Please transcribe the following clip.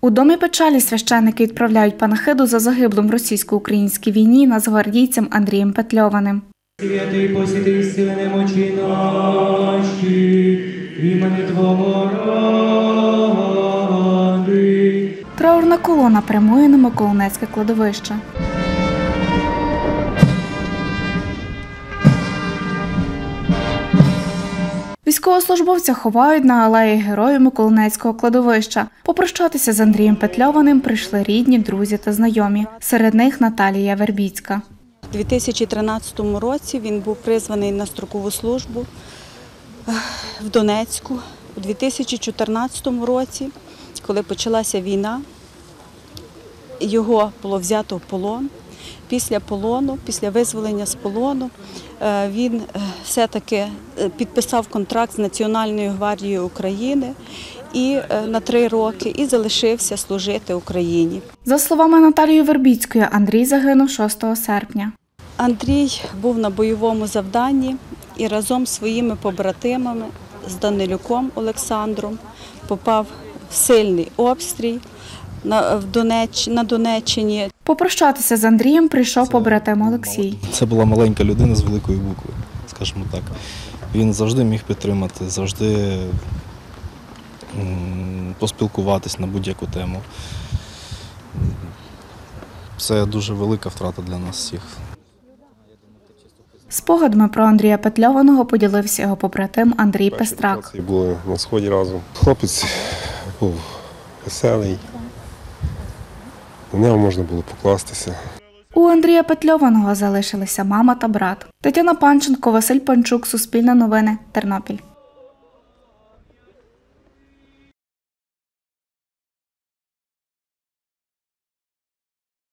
У домі печалі священики відправляють панахиду за загиблим в російсько-українській війні нацгвардійцем Андрієм Петльованим. Святий посіти сили немочі наші, імені Твого ради. Траурна колона прямує на Миколинецьке кладовище. Військовослужбовця ховають на алеї героїв Миколинецького кладовища. Попрощатися з Андрієм Петльованим прийшли рідні, друзі та знайомі. Серед них Наталія Вербіцька. У 2013 році він був призваний на строкову службу е, в Донецьку. У 2014 році, коли почалася війна, його було взято в полон. Після полону, після визволення з полону, е, він е, все-таки е, підписав контракт з Національною гвардією України і на три роки і залишився служити Україні. За словами Наталії Вербіцької, Андрій загинув 6 серпня. Андрій був на бойовому завданні і разом з своїми побратимами з Данилюком Олександром попав в сильний обстрій на, в Донечч, на Донеччині. Попрощатися з Андрієм прийшов побратим Олексій. Це була маленька людина з великої букви, скажімо так. Він завжди міг підтримати, завжди поспілкуватись на будь-яку тему. Це дуже велика втрата для нас всіх. Спогадами про Андрія Петльованого поділився його побратим Андрій Пестрак. Були на сході разом. Хлопець був веселий. На нього можна було покластися. У Андрія Петльованого залишилися мама та брат. Тетяна Панченко, Василь Панчук, Суспільне новини, Тернопіль.